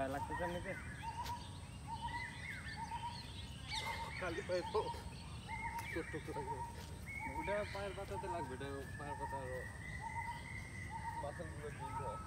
পায়ে লাগতেছে নিতে খালি পায়ে তো ছোট্ট করে ওটা পায়ের পাতাতে লাগবে এটা পায়ের পাতা আরো মাসলগুলো দিতে হয়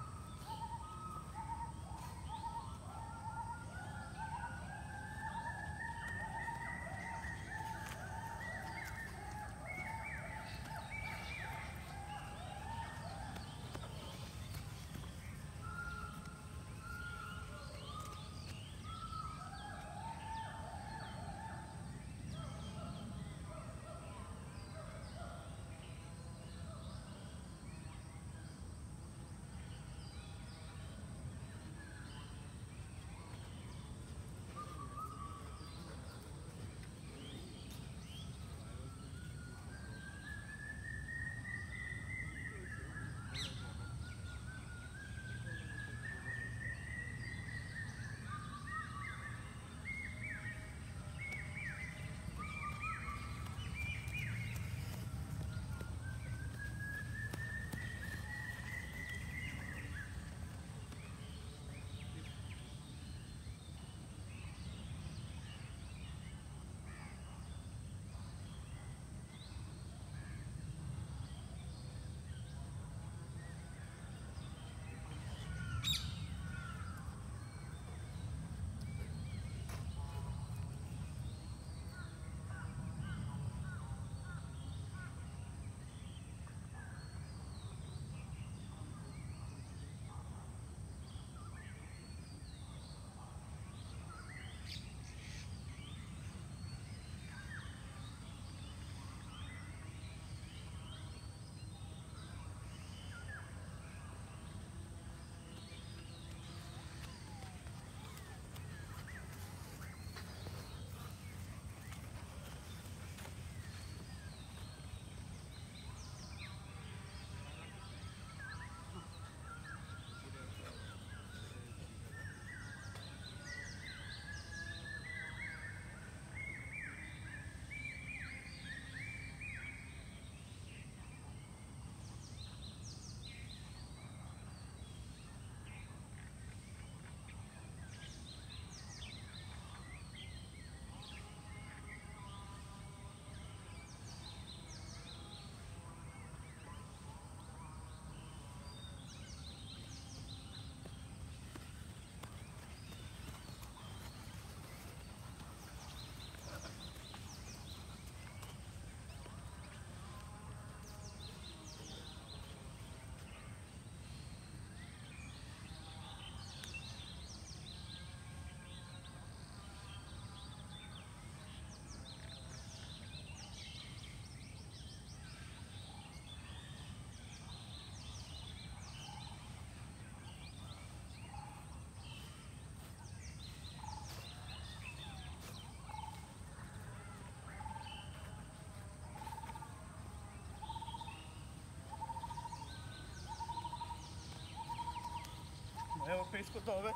হ্যাঁ ফেস করতে হবে।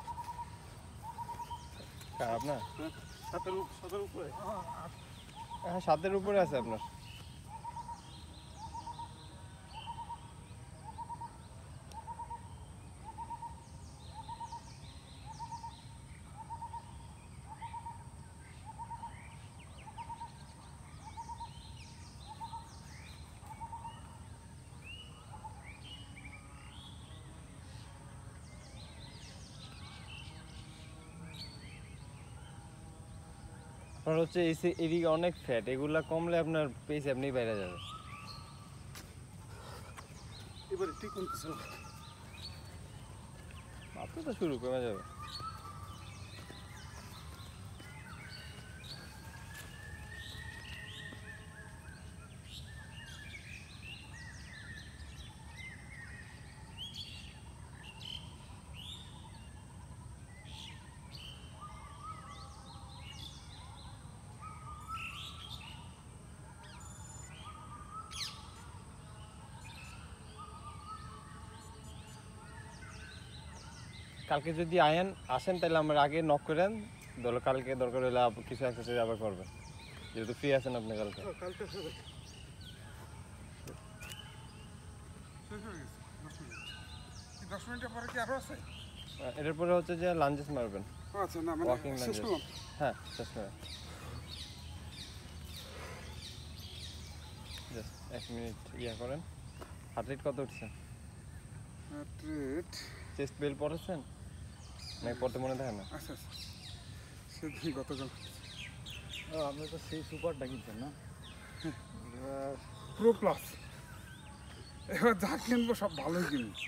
আপনার? না হাতের উপ- হাতের উপরে। হ্যাঁ সাতের উপরে আছে আপনার। আপনার হচ্ছে এদিকে অনেক ফ্যাট এগুলা কমলে আপনার পেস আপনি বাইরে যাবে। এবারে ঠিক করতেছে। মাত্র তো শুরু কমে যাবে। কালকে যদি আয়েন আসেন তাহলে আমরা আগে নক করেন। দলে কালকে দরকার হলে কিছু এক্সারসাইজ আবার করবেন। যেহেতু ফ্রি আছেন আপনি কালকে। এটার পরে হচ্ছে যে লাঞ্জেস মারবেন। আচ্ছা না মানে. করলাম। হ্যাঁ শেষ এক মিনিট ইয়া করেন। হার্ট রেট কত উঠছে? রেট চেস্ট বেল পড়েছেন? নাকি পড়তে মনে থাকে না? আচ্ছা আচ্ছা। সেদিন গতকাল? আপনি তো সেই সুপারটা কিনছেন না? প্রো প্লাস এবার যা কিনবো সব ভালোই কিনবো।